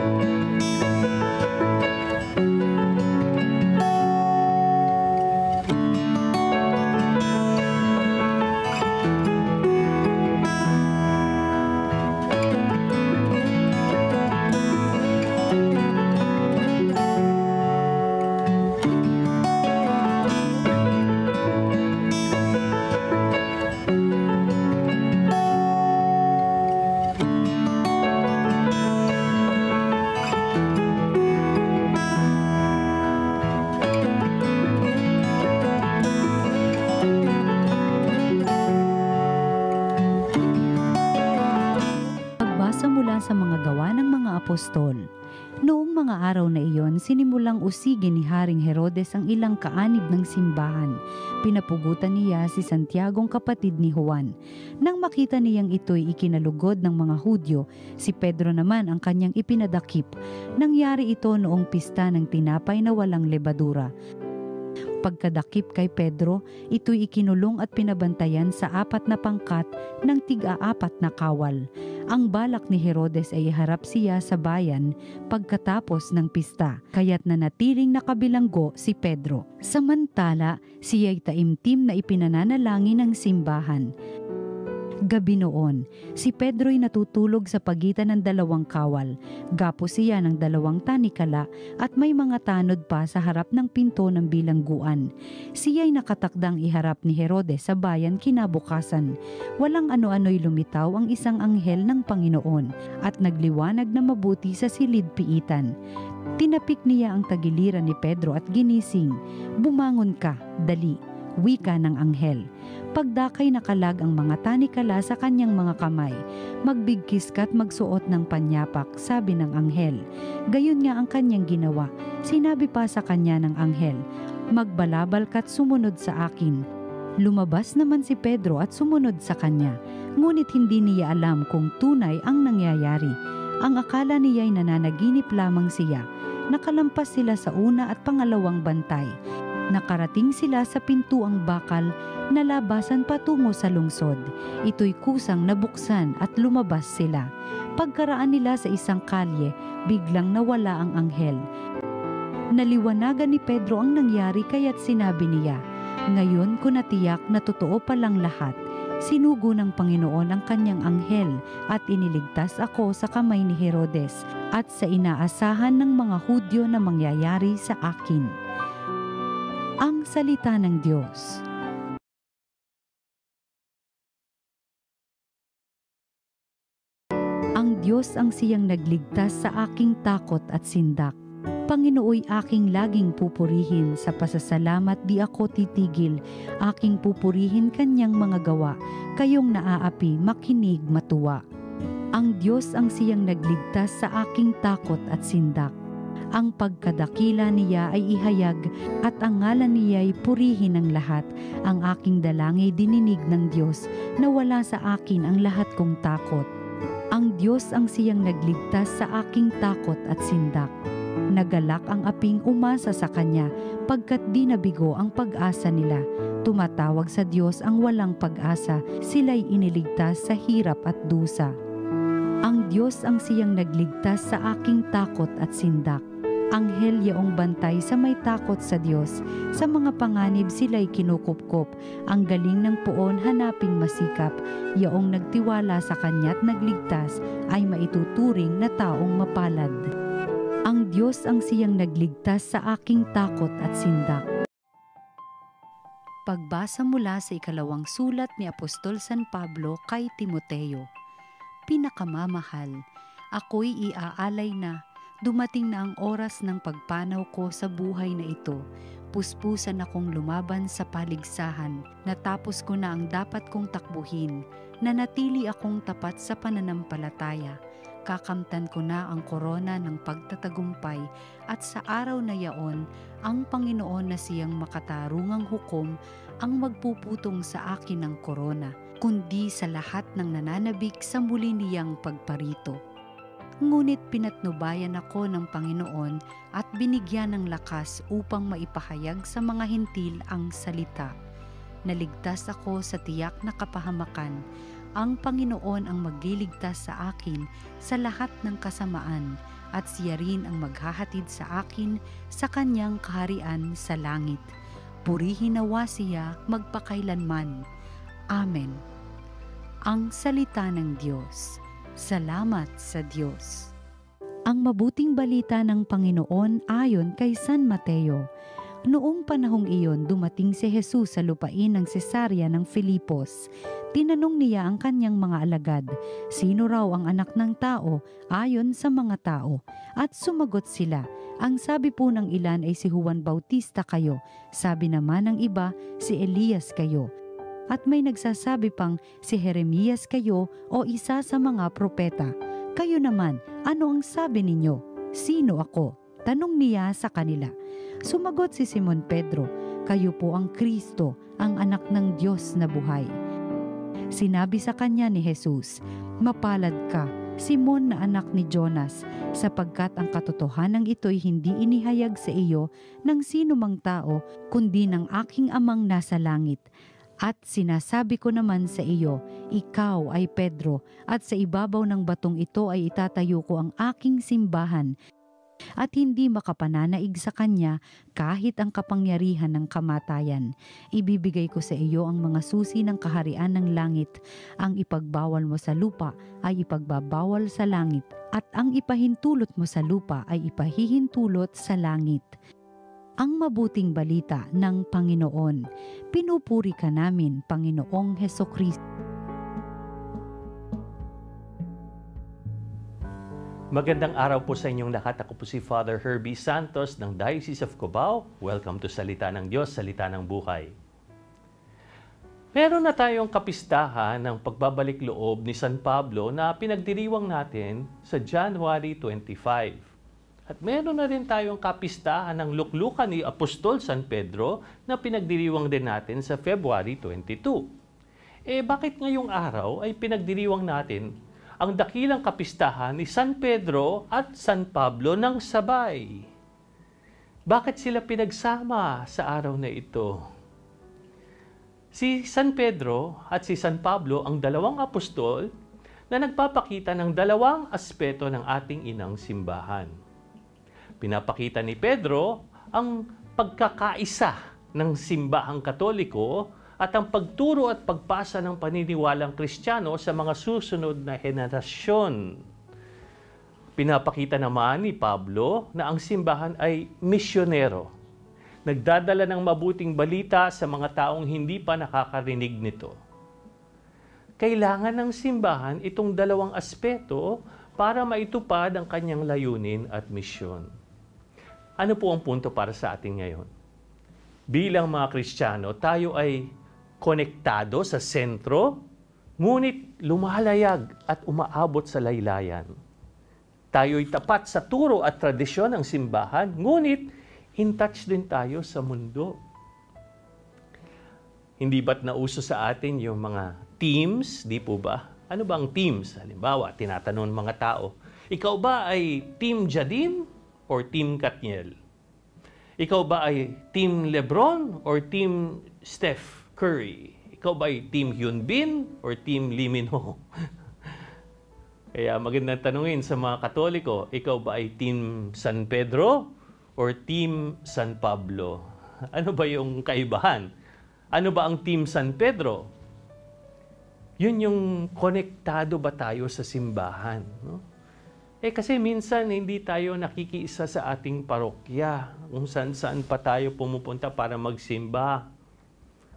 Pagbasa araw na iyon, sinimulang usigin ni Haring Herodes ang ilang kaanib ng simbahan. Pinapugutan niya si Santiagong kapatid ni Juan. Nang makita niyang ito'y ikinalugod ng mga Hudyo, si Pedro naman ang kanyang ipinadakip. Nangyari ito noong pista ng tinapay na walang lebadura. Pagkadakip kay Pedro, ito'y ikinulong at pinabantayan sa apat na pangkat ng tig-aapat na kawal. Ang balak ni Herodes ay iharap siya sa bayan pagkatapos ng pista, kaya't nanatiling nakabilanggo si Pedro. Samantala, siya'y taimtim na ipinananalangin ng simbahan. Gabi noon, si Pedro'y natutulog sa pagitan ng dalawang kawal. Gapo siya ng dalawang tanikala at may mga tanod pa sa harap ng pinto ng bilangguan. Siya'y nakatakdang iharap ni Herodes sa bayan kinabukasan. Walang ano-ano'y lumitaw ang isang anghel ng Panginoon at nagliwanag na mabuti sa silid piitan. Tinapik niya ang tagiliran ni Pedro at ginising. Bumangon ka, dali, wika ng anghel. Pagdakay nakalag ang mga tanikala sa kanyang mga kamay. Magbigkis ka't magsuot ng panyapak, sabi ng anghel. Gayon nga ang kanyang ginawa. Sinabi pa sa kanya ng anghel, Magbalabal ka't sumunod sa akin. Lumabas naman si Pedro at sumunod sa kanya. Ngunit hindi niya alam kung tunay ang nangyayari. Ang akala niya'y nananaginip lamang siya. Nakalampas sila sa una at pangalawang bantay. Nakarating sila sa pintuang bakal na labasan patungo sa lungsod. Ito'y kusang nabuksan at lumabas sila. Pagkaraan nila sa isang kalye, biglang nawala ang anghel. Naliwanagan ni Pedro ang nangyari kaya't sinabi niya, Ngayon ko natiyak na totoo palang lahat. Sinugo ng Panginoon ang kanyang anghel at iniligtas ako sa kamay ni Herodes at sa inaasahan ng mga Hudyo na mangyayari sa akin. Ang Salita ng Diyos. Ang Diyos ang siyang nagligtas sa aking takot at sindak. Panginooy aking laging pupurihin sa pasasalamat di ako titigil, aking pupurihin kanyang mga gawa, kayong naaapi makinig matuwa. Ang Diyos ang siyang nagligtas sa aking takot at sindak. Ang pagkadakila niya ay ihayag at ang ngalan niya ay purihin ng lahat. Ang aking dalangay dininig ng Diyos na wala sa akin ang lahat kong takot. Ang Diyos ang siyang nagligtas sa aking takot at sindak. Nagalak ang aping umasa sa Kanya pagkat di nabigo ang pag-asa nila. Tumatawag sa Diyos ang walang pag-asa, sila'y iniligtas sa hirap at dusa. Ang Diyos ang siyang nagligtas sa aking takot at sindak. Anghel yaong bantay sa may takot sa Diyos. Sa mga panganib sila'y kinukupkop. Ang galing ng poon hanaping masikap. Yaong nagtiwala sa kanya't nagligtas ay maituturing na taong mapalad. Ang Diyos ang siyang nagligtas sa aking takot at sindak. Pagbasa mula sa ikalawang sulat ni Apostol San Pablo kay Timoteo. Pinakamamahal, ako'y iaalay na dumating na ang oras ng pagpanaw ko sa buhay na ito. Puspusan akong lumaban sa paligsahan, natapos ko na ang dapat kong takbuhin, nanatili akong tapat sa pananampalataya. Kakamtan ko na ang korona ng pagtatagumpay at sa araw na yaon, ang Panginoon na siyang makatarungang hukom ang magpuputong sa akin ng korona, kundi sa lahat ng nananabik sa muli niyang pagparito ngunit pinatnubayan ako ng Panginoon at binigyan ng lakas upang maipahayag sa mga hintil ang salita. Naligtas ako sa tiyak na kapahamakan, Ang Panginoon ang magliligtas sa akin sa lahat ng kasamaan at siya rin ang maghahatid sa akin sa kanyang kaharian sa langit. Purihin nawa siya magpakailanman. Amen. Ang Salita ng Diyos. Salamat sa Diyos. Ang mabuting balita ng Panginoon ayon kay San Mateo. Noong panahong iyon, dumating si Jesus sa lupain ng Cesarea ng Filipos. Tinanong niya ang kanyang mga alagad, sino raw ang anak ng tao ayon sa mga tao? At sumagot sila, ang sabi po ng ilan ay si Juan Bautista kayo, sabi naman ng iba si Elias kayo. At may nagsasabi pang si Jeremias kayo o isa sa mga propeta. Kayo naman, ano ang sabi ninyo? Sino ako? Tanong niya sa kanila. Sumagot si Simon Pedro, Kayo po ang Kristo, ang anak ng Diyos na buhay. Sinabi sa kanya ni Jesus, Mapalad ka, Simon na anak ni Jonas, sapagkat ang katotohanan ito'y hindi inihayag sa iyo ng sino mang tao, kundi ng aking amang nasa langit. At sinasabi ko naman sa iyo, ikaw ay Pedro, at sa ibabaw ng batong ito ay itatayo ko ang aking simbahan, at hindi makapananaig sa kanya kahit ang kapangyarihan ng kamatayan. Ibibigay ko sa iyo ang mga susi ng kaharian ng langit. Ang ipagbawal mo sa lupa ay ipagbabawal sa langit, at ang ipahintulot mo sa lupa ay ipahihintulot sa langit ang mabuting balita ng Panginoon. Pinupuri ka namin, Panginoong Heso Kristo. Magandang araw po sa inyong lahat. Ako po si Father Herbie Santos ng Diocese of Cubao. Welcome to Salita ng Diyos, Salita ng Buhay. Meron na tayong kapistahan ng pagbabalik loob ni San Pablo na pinagdiriwang natin sa January 25. At meron na rin tayong kapistahan ng luklukan ni Apostol San Pedro na pinagdiriwang din natin sa February 22. Eh bakit ngayong araw ay pinagdiriwang natin ang dakilang kapistahan ni San Pedro at San Pablo ng sabay? Bakit sila pinagsama sa araw na ito? Si San Pedro at si San Pablo ang dalawang apostol na nagpapakita ng dalawang aspeto ng ating inang simbahan. Pinapakita ni Pedro ang pagkakaisa ng simbahang katoliko at ang pagturo at pagpasa ng paniniwalang kristyano sa mga susunod na henerasyon. Pinapakita naman ni Pablo na ang simbahan ay misyonero. Nagdadala ng mabuting balita sa mga taong hindi pa nakakarinig nito. Kailangan ng simbahan itong dalawang aspeto para maitupad ang kanyang layunin at misyon. Ano po ang punto para sa atin ngayon? Bilang mga Kristiyano, tayo ay konektado sa sentro, ngunit lumalayag at umaabot sa laylayan. Tayo'y tapat sa turo at tradisyon ng simbahan, ngunit in touch din tayo sa mundo. Hindi ba't nauso sa atin yung mga teams, di po ba? Ano ba ang teams? Halimbawa, tinatanong mga tao, ikaw ba ay Team Jadim or Team Katniel? Ikaw ba ay Team Lebron or Team Steph Curry? Ikaw ba ay Team Hyun Bin or Team Lee Min Ho? Kaya magandang tanungin sa mga Katoliko, ikaw ba ay Team San Pedro or Team San Pablo? Ano ba yung kaibahan? Ano ba ang Team San Pedro? Yun yung konektado ba tayo sa simbahan? No? Eh kasi minsan hindi tayo nakikiisa sa ating parokya kung saan saan pa tayo pumupunta para magsimba.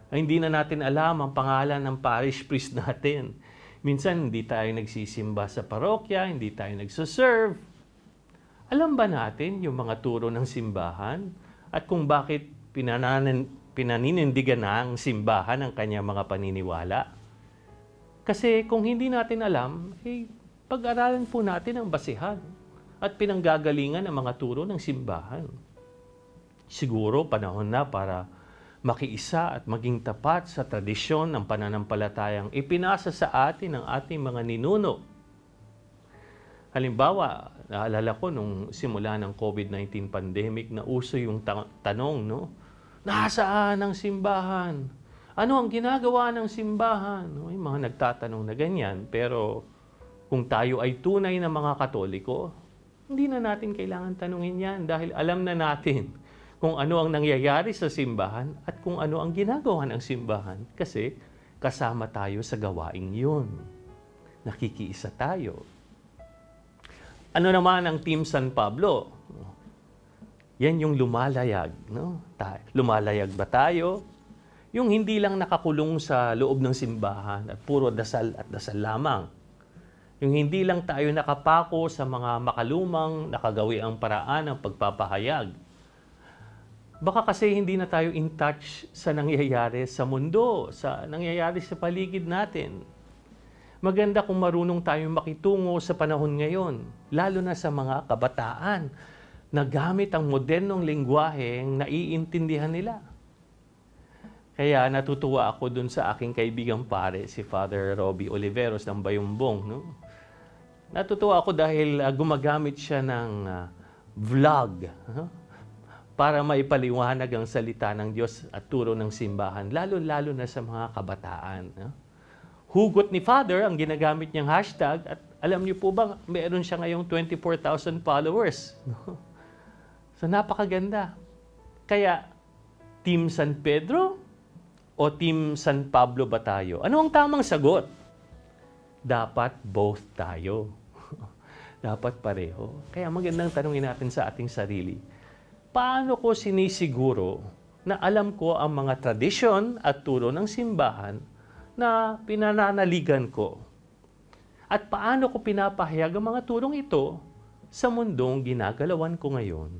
Ay, hindi na natin alam ang pangalan ng parish priest natin. Minsan hindi tayo nagsisimba sa parokya, hindi tayo nagsoserve. Alam ba natin yung mga turo ng simbahan at kung bakit pinanan, pinaninindigan na ang simbahan ang kanyang mga paniniwala? Kasi kung hindi natin alam, eh, pag-aralan po natin ang basihan at pinanggagalingan ng mga turo ng simbahan. Siguro panahon na para makiisa at maging tapat sa tradisyon ng pananampalatayang ipinasa sa atin ng ating mga ninuno. Halimbawa, naalala ko nung simula ng COVID-19 pandemic na uso yung ta- tanong, no? Nasaan ang simbahan? Ano ang ginagawa ng simbahan? May mga nagtatanong na ganyan. Pero kung tayo ay tunay na mga katoliko, hindi na natin kailangan tanungin yan dahil alam na natin kung ano ang nangyayari sa simbahan at kung ano ang ginagawa ng simbahan kasi kasama tayo sa gawaing yun. Nakikiisa tayo. Ano naman ang Team San Pablo? Yan yung lumalayag. No? Lumalayag ba tayo? Yung hindi lang nakakulong sa loob ng simbahan at puro dasal at dasal lamang. Yung hindi lang tayo nakapako sa mga makalumang nakagawi ang paraan ng pagpapahayag. Baka kasi hindi na tayo in touch sa nangyayari sa mundo, sa nangyayari sa paligid natin. Maganda kung marunong tayong makitungo sa panahon ngayon, lalo na sa mga kabataan na gamit ang modernong lingwaheng naiintindihan nila. Kaya natutuwa ako dun sa aking kaibigang pare, si Father Robbie Oliveros ng Bayumbong. No? Natutuwa ako dahil uh, gumagamit siya ng uh, vlog huh? para maipaliwanag ang salita ng Diyos at turo ng simbahan, lalo-lalo na sa mga kabataan. No? Hugot ni Father ang ginagamit niyang hashtag at alam niyo po ba, meron siya ngayong 24,000 followers. So napakaganda. Kaya, Team San Pedro, o Team San Pablo ba tayo? Ano ang tamang sagot? Dapat both tayo. Dapat pareho. Kaya magandang tanungin natin sa ating sarili. Paano ko sinisiguro na alam ko ang mga tradisyon at turo ng simbahan na pinananaligan ko? At paano ko pinapahayag ang mga turong ito sa mundong ginagalawan ko ngayon?